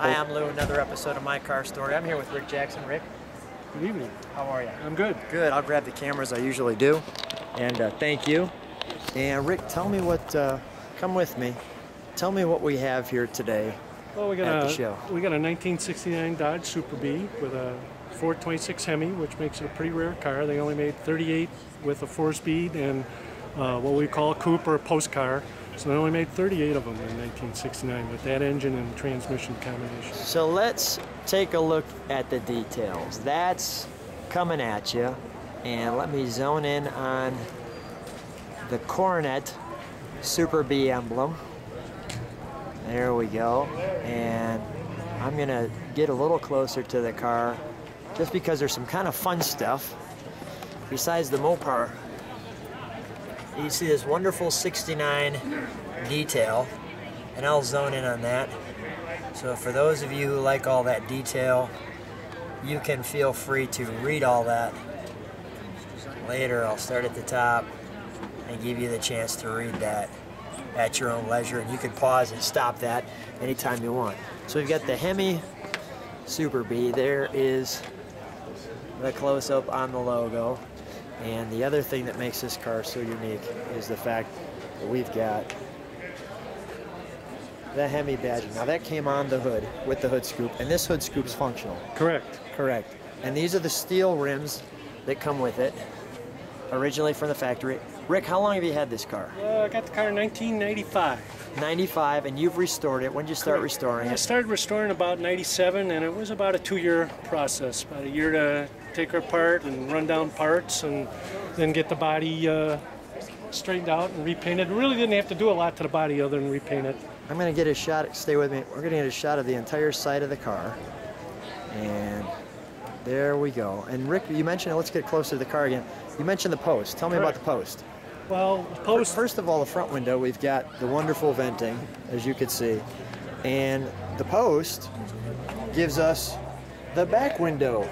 Hi, I'm Lou. Another episode of My Car Story. I'm here with Rick Jackson. Rick, Good evening. how are you? I'm good. Good. I'll grab the cameras. I usually do. And uh, thank you. And Rick, tell me what. Uh, come with me. Tell me what we have here today. Well, we got At a the show. we got a 1969 Dodge Super Bee with a 426 Hemi, which makes it a pretty rare car. They only made 38 with a four-speed and uh, what we call a a post car. So they only made 38 of them in 1969 with that engine and transmission combination. So let's take a look at the details. That's coming at you. And let me zone in on the Coronet Super Bee emblem. There we go. And I'm to get a little closer to the car just because there's some kind of fun stuff besides the Mopar. You see this wonderful 69 detail, and I'll zone in on that. So for those of you who like all that detail, you can feel free to read all that later. I'll start at the top and give you the chance to read that at your own leisure. And you can pause and stop that anytime you want. So we've got the Hemi Super Bee. There is the close-up on the logo. And the other thing that makes this car so unique is the fact that we've got the Hemi badging. Now that came on the hood with the hood scoop, and this hood scoop's functional. Correct. Correct. And these are the steel rims that come with it, originally from the factory. Rick, how long have you had this car? Uh, I got the car in 1995. 95, and you've restored it. When did you start Correct. restoring I it? started restoring about 97, and it was about a two-year process. About a year to take her apart and run down parts, and then get the body uh, straightened out and repainted. Really didn't have to do a lot to the body other than repaint it. I'm going to get a shot, stay with me. We're going to get a shot of the entire side of the car. And there we go. And Rick, you mentioned, it, let's get closer to the car again. You mentioned the post. Tell me about the post. Well, post First of all, the front window, we've got the wonderful venting, as you can see. And the post gives us the back window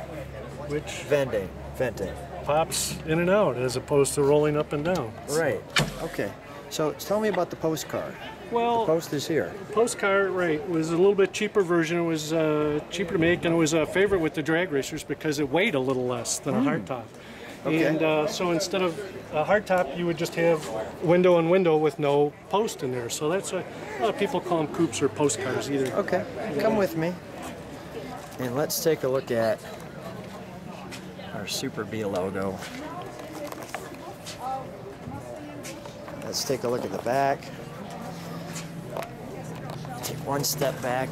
which venting. Venting. pops in and out as opposed to rolling up and down. Right. Okay. So tell me about the post car. Well, the Post is here. Postcard, right, was a little bit cheaper version. It was uh, cheaper to make, and it was a favorite with the drag racers because it weighed a little less than a hardtop. Okay. And uh, so instead of a hardtop, you would just have window and window with no post in there. So that's why a lot of people call them coupes or post cars either. Okay. Come with me. And let's take a look at our Super Bee logo. Let's take a look at the back. Take one step back.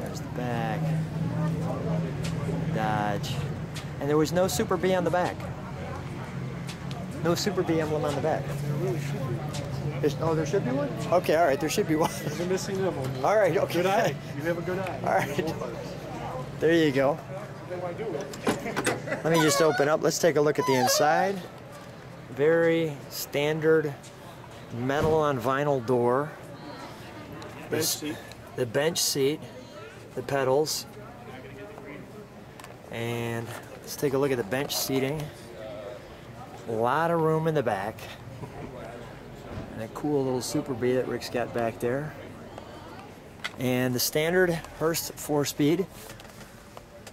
There's the back. Dodge. And there was no Super Bee on the back. No Super Bee emblem on the back. There's- oh, there should be one? Okay, all right, there should be one. You're missing them. one. all right, okay. Good eye. You have a good eye. All right. There you go. Let me just open up. Let's take a look at the inside. Very standard metal on vinyl door. Bench seat. The bench seat, the pedals. And let's take a look at the bench seating. A lot of room in the back. And a cool little Super Bee that Rick's got back there. And the standard Hurst 4-speed.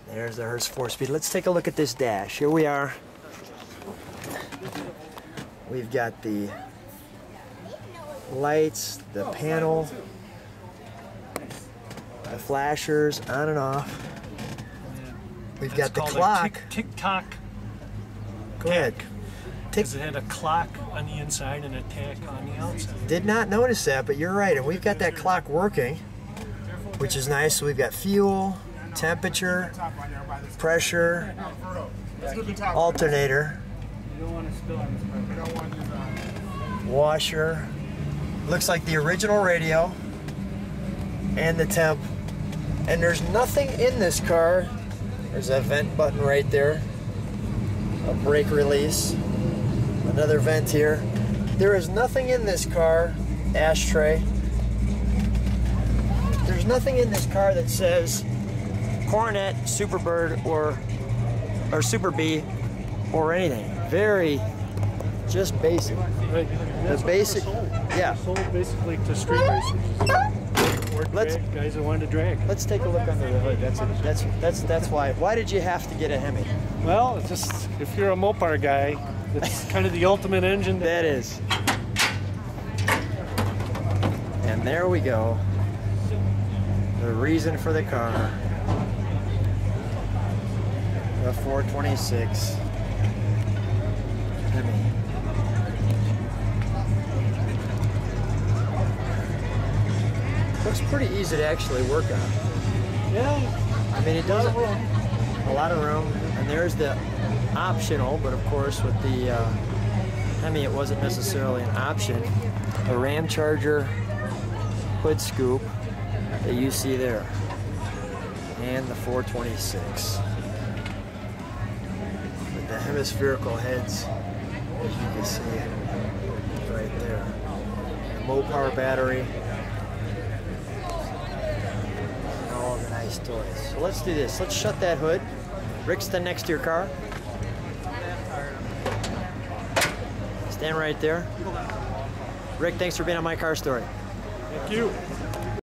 There's the Hurst 4-speed. Let's take a look at this dash. Here we are. We've got the lights, the panel, the flashers on and off. We've got the clock. Tick tock. Go ahead. Because it had a clock on the inside and a tach on the outside. Did not notice that, but you're right. And we've got that clock working, which is nice. So we've got fuel, temperature, pressure, alternator, washer. Looks like the original radio and the temp. And there's nothing in this car. There's that vent button right there. A brake release. Another vent here. There is nothing in this car. Ashtray. There's nothing in this car that says Coronet, Superbird, or or Super Bee, or anything. Very, just basic. Right. The basic, Yeah. Sold basically to street racers. Let's- drag, guys that wanted to drag. Let's take a look under the hood. That's that's that's that's why. Why did you have to get a Hemi? Well, just if you're a Mopar guy, it's kind of the ultimate engine. That is. And there we go. The reason for the car. The 426 Hemi. Looks pretty easy to actually work on. Yeah, I mean, it doesn't a lot of room, and there's the optional, but of course with the uh, Hemi, it wasn't necessarily an option. The Ram Charger hood scoop that you see there, and the 426 with the hemispherical heads, as you can see right there. The Mopar battery. and So let's do this. Let's shut that hood. Rick, stand next to your car. Stand right there. Rick, thanks for being on my car story. thank you.